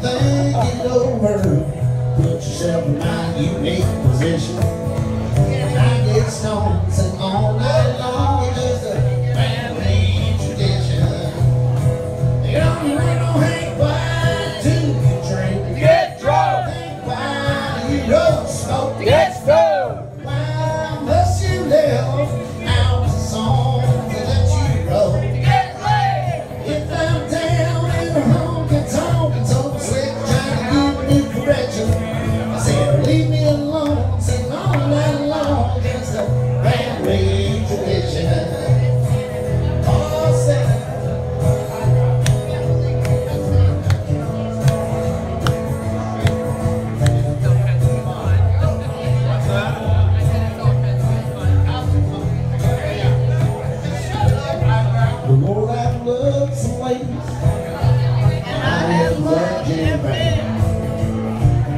think it over. Put yourself in my unique position. And I get sing all night long. It's just a family tradition. You don't really know Hank why do you drink? Get drunk. Why you don't smoke? Get. place. And I am looking back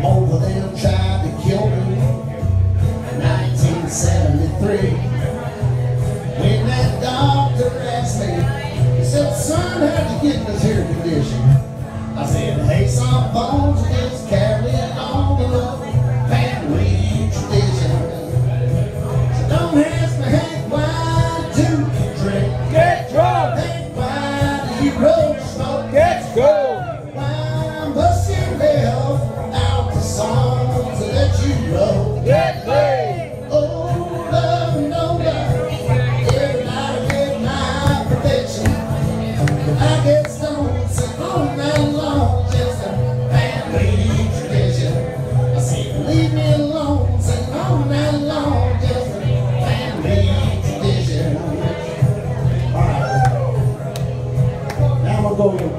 over them tried to kill me in 1973. When that doctor asked me, he said, son, how'd you get in this here condition? I said, hey, sawbones is carrying on the family tradition. So don't ask me, hey, why do Let's go!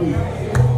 Amém.